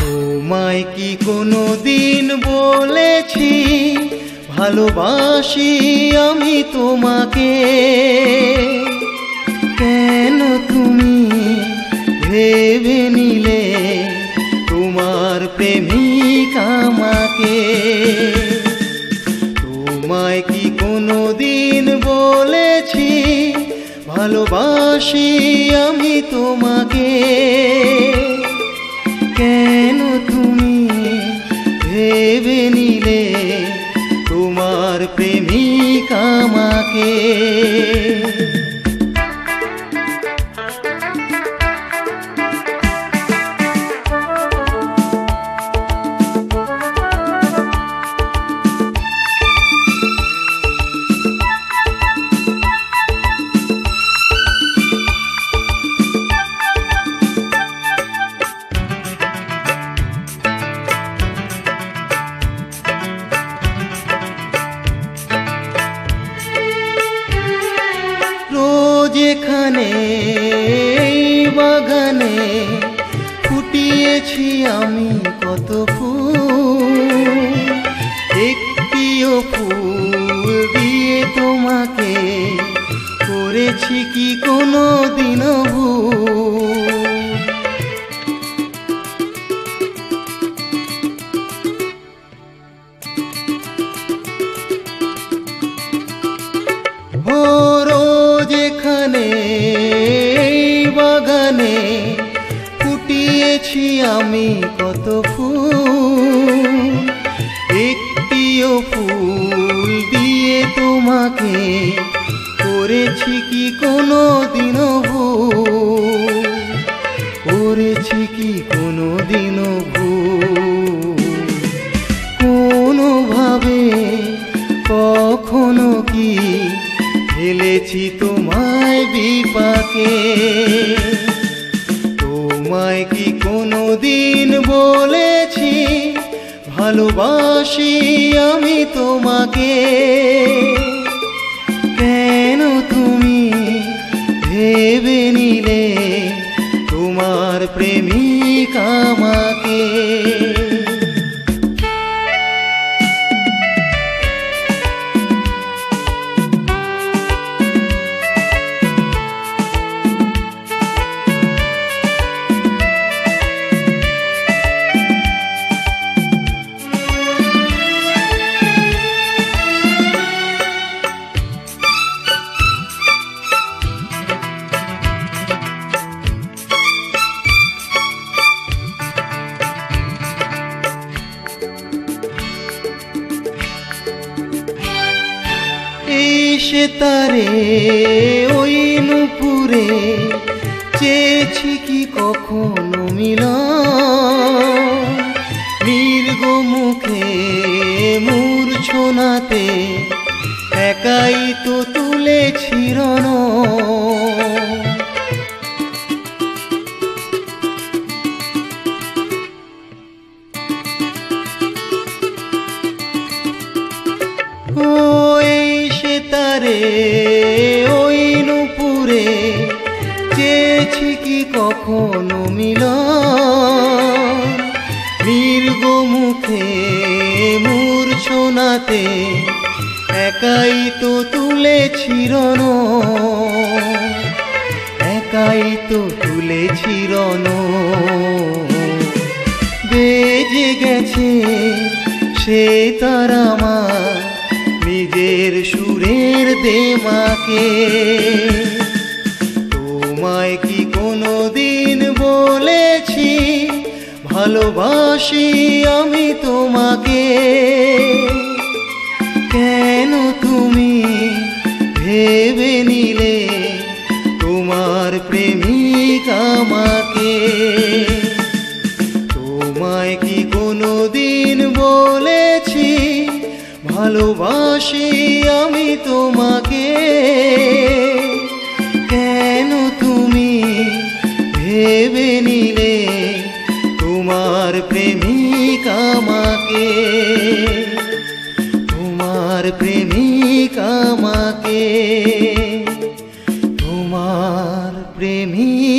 তোমায় কি কোনো দিন বলেছি? ভালোবাসি আমি তোমাকে। কেন তুমি ভেবে নিলে তোমার প্রেমিক আমাকে? তোমায় কি কোনো দিন বলেছি, ভালোবাসি আমি তোমাকে। ప్రేమికామాకే এই বাগানে ফুটিয়েছি আমি কত ফুল। এই বাগানে ফুটিয়েছি আমি কত ফুল। একটিও ফুল দিয়ে তোমাকে করেছি কি কোনো দিন ভুল? করেছি কি কোনো দিন ভুল? ফেলেছি তোমায় বিপাকে। তোমায় কি কোনো দিন বলেছি? ভালোবাসি আমি তোমাকে। কেন তুমি ভেবে নিলে? তোমার প্রেমিক এসে তারে, ওই নুপুরে চেয়েছি কি কখনো মিল নির্গ মুখে মূর্ছনাতে একাই তো তুলেছি রণ। তারে ওই নুপুরে চেয়েছি কি কখনো মিল নির্গ মুখে মূর্ছনাতে একাই তো তুলে রণ। একাই তো তুলে রণ। বেজে গেছে সে তার আমার নিজের সুরের দেমাকে। তোমায় কি কোনো দিন বলেছি, ভালোবাসি আমি তোমাকে। কেন তুমি ভেবে নিলে তোমার প্রেমিক আমাকে? ভালোবাসি আমি তোমাকে। কেন তুমি ভেবে নিলে তোমার প্রেমিক আমাকে? তোমার প্রেমিক আমাকে। তোমার প্রেমিক